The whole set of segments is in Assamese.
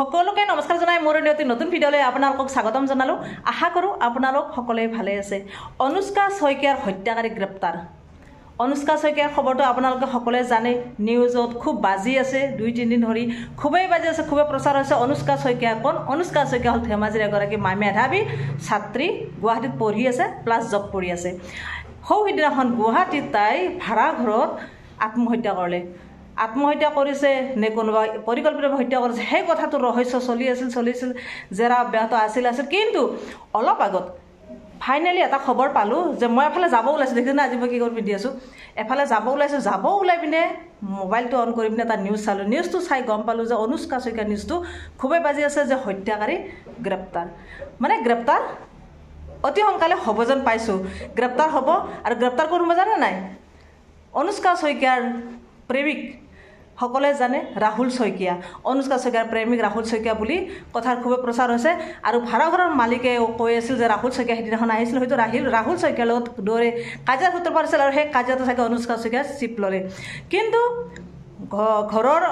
সকলোকে নমস্কাৰ জনাই মোৰ এটি নতুন ভিডিঅ'লৈ আপোনালোকক স্বাগতম জনালোঁ। আশা কৰোঁ আপোনালোক সকলোৱে ভালে আছে। অনুষ্কা শইকীয়াৰ হত্যাকাৰী গ্ৰেপ্তাৰ। অনুষ্কা শইকীয়াৰ খবৰটো আপোনালোকে সকলোৱে জানে নিউজত খুব বাজি আছে। দুই তিনিদিন ধৰি খুবেই বাজি আছে খুবেই প্ৰচাৰ হৈছে। অনুষ্কা শইকীয়া কোন? অনুষ্কা শইকীয়া হ'ল ধেমাজিৰ এগৰাকী মা মেধাৱী ছাত্ৰী। গুৱাহাটীত পঢ়ি আছে প্লাছ জব কৰি আছে। সৌ সিদিনাখন গুৱাহাটীত তাই ভাড়া ঘৰত আত্মহত্যা কৰিলে। আত্মহত্যা কৰিছে নে কোনোবা পৰিকল্পিতভাৱে হত্যা কৰিছে সেই কথাটো ৰহস্য চলি আছিল চলিছিল জেৰা অব্যাহত আছিল আছিল। কিন্তু অলপ আগত ফাইনেলি এটা খবৰ পালোঁ যে মই এফালে যাব ওলাইছোঁ। দেখিছোঁ আজি মই কি কৰি পিন্ধি আছোঁ? এফালে যাব ওলাইছোঁ যাব ওলাই পিনে মোবাইলটো অন কৰি পিনে এটা নিউজ চালোঁ। নিউজটো চাই গম পালোঁ যে অনুষ্কা শইকীয়া নিউজটো খুবেই বাজি আছে যে হত্যাকাৰী গ্ৰেপ্তাৰ। মানে গ্ৰেপ্তাৰ অতি সোনকালে হ'ব যেন পাইছোঁ। গ্ৰেপ্তাৰ হ'ব আৰু গ্ৰেপ্তাৰ কৰিব জানে নাই? অনুষ্কা শইকীয়াৰ প্ৰেমিক সকলোৱে জানে ৰাহুল শইকীয়া। অনুষ্কা শইকীয়াৰ প্ৰেমিক ৰাহুল শইকীয়া বুলি কথাৰ খুবেই প্ৰচাৰ হৈছে। আৰু ভাড়া ঘৰৰ মালিকে কৈ আছিল যে ৰাহুল শইকীয়া সেইদিনাখন আহিছিল। হয়তো ৰাহিল ৰাহুল শইকীয়াৰ লগত দৌৰে। কাজিয়াৰ সূত্ৰপাত আছিল আৰু সেই কাজিয়াটো চাগে অনুষ্কা শইকীয়াই চিপ ল'লে। কিন্তু ঘৰৰ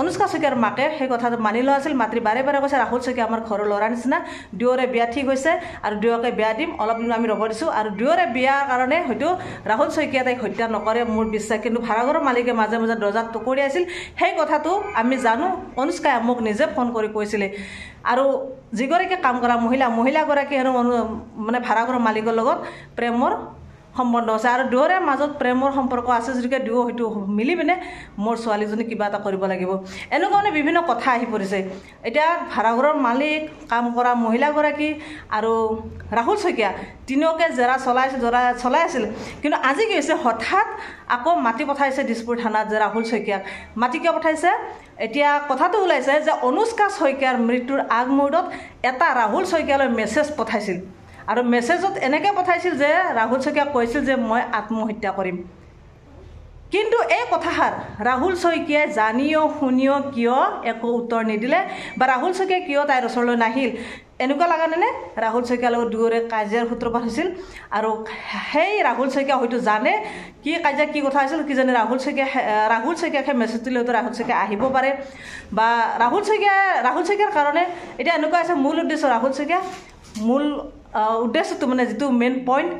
অনুষ্কা শইকীয়াৰ মাকে সেই কথাটো মানি লোৱা আছিল। মাতৃ বাৰে বাৰে কৈছে ৰাহুল শইকীয়া আমাৰ ঘৰৰ ল'ৰা নিচিনা। দুয়োৰে বিয়া ঠিক হৈছে আৰু দুয়োকে বিয়া দিম। অলপ দিন আমি ৰ'ব দিছোঁ। আৰু দুয়োৰে বিয়াৰ কাৰণে হয়তো ৰাহুল শইকীয়া তাইক হত্যা নকৰে মোৰ বিশ্বাস। কিন্তু ভাড়াঘৰৰ মালিকে মাজে মাজে দৰ্জাত টুকুৰি আছিল। সেই কথাটো আমি জানো। অনুষ্কাই মোক নিজে ফোন কৰি কৈছিলে। আৰু যিগৰাকী কাম কৰা মহিলা মহিলাগৰাকী হেনো মানে ভাড়াঘৰৰ মালিকৰ লগত প্ৰেমৰ সম্বন্ধ আছে। আৰু দুয়োৰে মাজত প্ৰেমৰ সম্পৰ্ক আছে যদিকে দুয়ো হয়তো মিলি পিনে মোৰ ছোৱালীজনী কিবা এটা কৰিব লাগিব। এনেকুৱা মানে বিভিন্ন কথা আহি পৰিছে। এতিয়া ভাড়াঘৰৰ মালিক কাম কৰা মহিলাগৰাকী আৰু ৰাহুল শইকীয়া তিনিওকে জেৰা চলাইছিল জৰা চলাই আছিল। কিন্তু আজি কি হৈছে? হঠাৎ আকৌ মাতি পঠাইছে দিছপুৰ থানাত যে ৰাহুল শইকীয়াক। মাতি কিয় পঠাইছে? এতিয়া কথাটো ওলাইছে যে অনুষ্কা শইকীয়াৰ মৃত্যুৰ আগমুহূৰ্তত এটা ৰাহুল শইকীয়ালৈ মেছেজ পঠাইছিল। আৰু মেছেজত এনেকৈ পঠাইছিল যে ৰাহুল শইকীয়াক কৈছিল যে মই আত্মহত্যা কৰিম। কিন্তু এই কথাষাৰ ৰাহুল শইকীয়াই জানিও শুনিও কিয় একো উত্তৰ নিদিলে বা ৰাহুল শইকীয়াই কিয় তাইৰ ওচৰলৈ নাহিল? এনেকুৱা লাগানে ৰাহুল শইকীয়াৰ লগত দুয়োৰে কাজিয়াৰ সূত্ৰপাত হৈছিল। আৰু সেই ৰাহুল শইকীয়া হয়তো জানে কি কাজিয়া কি কথা হৈছিল কিজানি ৰাহুল শইকীয়া ৰাহুল শইকীয়াক সেই মেছেজটো লৈ ৰাহুল শইকীয়া আহিব পাৰে। বা ৰাহুল শইকীয়া ৰাহুল শইকীয়াৰ কাৰণে এতিয়া এনেকুৱা আছে মূল উদ্দেশ্য ৰাহুল শইকীয়া মূল উদ্দেশ্যটো মানে যিটো মেইন পইণ্ট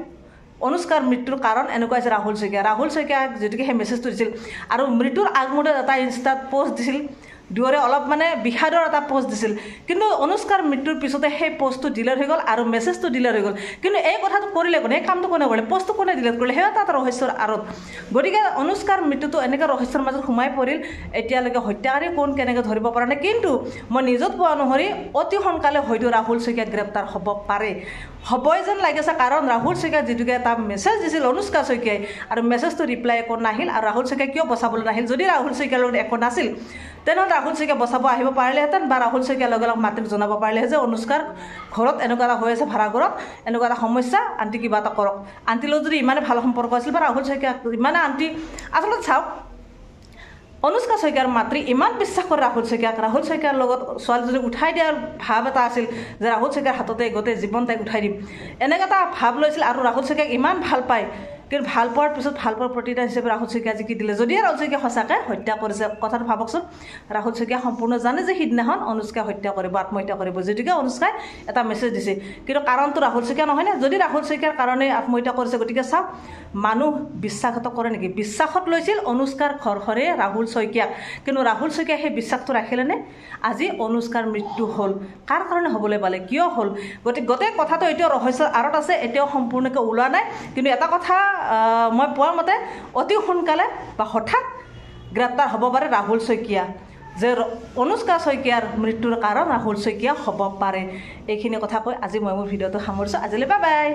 অনুষ্কাৰ মৃত্যুৰ কাৰণ এনেকুৱা হৈছে ৰাহুল শইকীয়া। ৰাহুল শইকীয়াক যদিকে সেই মেছেজটো দিছিল আৰু মৃত্যুৰ আগমুহূৰ্তত এটা ইনষ্টাত পষ্ট দিছিল। দুয়োৰে অলপ মানে বিষাদৰ এটা পষ্ট দিছিল। কিন্তু অনুষ্কাৰ মৃত্যুৰ পিছতে সেই পষ্টটো ডিলেট হৈ গ'ল আৰু মেছেজটো ডিলেট হৈ গ'ল। কিন্তু এই কথাটো কৰিলে কোনে? এই কামটো কোনে কৰিলে? পষ্টটো কোনে ডিলেট কৰিলে? সেই এটা ৰহস্যৰ আঁৰত। গতিকে অনুষ্কাৰ মৃত্যুটো এনেকৈ ৰহস্যৰ মাজত সোমাই পৰিল। এতিয়ালৈকে হত্যাকাৰী কোন কেনেকৈ ধৰিব পৰা নাই? কিন্তু মই নিজত পোৱা অনুসৰি অতি সোনকালে হয়তো ৰাহুল শইকীয়া গ্ৰেপ্তাৰ হ'ব পাৰে। হ'বই যেন লাগিছে কাৰণ ৰাহুল শইকীয়া যিটোকে এটা মেছেজ দিছিল অনুষ্কা শইকীয়াই আৰু মেছেজটো ৰিপ্লাই একো নাহিল আৰু ৰাহুল শইকীয়াই কিয় বচাবলৈ নাহিল? যদি ৰাহুল শইকীয়াৰ লগত একো নাছিল তেনেহ'লে ৰাহুল শইকীয়া বচাব আহিব পাৰিলেহেঁতেন বা ৰাহুল শইকীয়াৰ লগে লগে মাতিক জনাব পাৰিলেহে যে অনুষ্কাৰ ঘৰত এনেকুৱা এটা হৈ আছে ভাড়াঘৰত এনেকুৱা এটা সমস্যা আণ্টি কিবা এটা কৰক। আণ্টিৰ লগত যদি ইমানে ভাল সম্পৰ্ক আছিল বা ৰাহুল শইকীয়া ইমানে আণ্টি আচলতে চাওক অনুষ্কা শইকীয়াৰ মাতৃ ইমান বিশ্বাস কৰে ৰাহুল শইকীয়াক ৰাহুল শইকীয়াৰ লগত ছোৱালীজনীক উঠাই দিয়াৰ ভাৱ এটা আছিল যে ৰাহুল শইকীয়াৰ হাততে গোটেই জীৱন তাইক উঠাই দিম। এনেকৈ এটা ভাৱ লৈছিল আৰু ৰাহুল শইকীয়াক ইমান ভাল পায় কিন্তু ভাল পোৱাৰ পিছত ভাল পোৱাৰ প্ৰতিদান হিচাপে ৰাহুল শইকীয়া জিকি দিলে? যদিহে ৰাহুল শইকীয়া সঁচাকৈ হত্যা কৰিছে কথাটো ভাবকচোন। ৰাহুল শইকীয়া সম্পূৰ্ণ জানে যে সিদিনাখন অনুষ্কাই হত্যা কৰিব আত্মহত্যা কৰিব। যদিকে অনুষ্কাই এটা মেছেজ দিছে। কিন্তু কাৰণটো ৰাহুল শইকীয়া নহয়নে? যদি ৰাহুল শইকীয়াৰ কাৰণে আত্মহত্যা কৰিছে গতিকে চাওক মানুহ বিশ্বাসঘাতক কৰে নেকি? বিশ্বাসত লৈছিল অনুষ্কাৰ ঘৰখৰে ৰাহুল শইকীয়াক। কিন্তু ৰাহুল শইকীয়াই সেই বিশ্বাসটো ৰাখিলেনে আজি অনুষ্কাৰ মৃত্যু হ'ল। কাৰ কাৰণে হ'বলৈ পালে? কিয় হ'ল? গতিকে গোটেই কথাটো এতিয়াও ৰহস্যৰ আঁৰত আছে এতিয়াও সম্পূৰ্ণকৈ ওলোৱা নাই। কিন্তু এটা কথা মই পোৱা মতে অতি সোনকালে বা হঠাৎ গ্ৰেপ্তাৰ হ'ব পাৰে ৰাহুল শইকীয়া। যে অনুষ্কা শইকীয়াৰ মৃত্যুৰ কাৰণ ৰাহুল শইকীয়া হ'ব পাৰে। এইখিনি কথা কৈ আজি মই মোৰ ভিডিঅ'টো সামৰিছোঁ। আজিলৈ বাই বাই